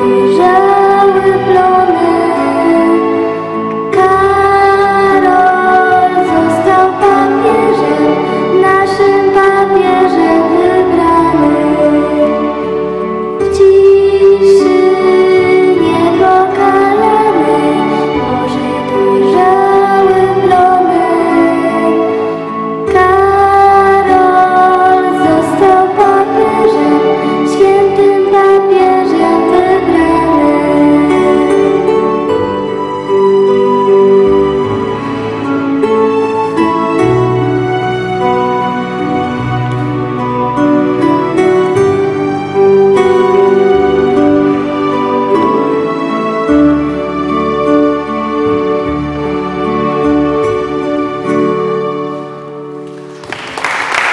ciszy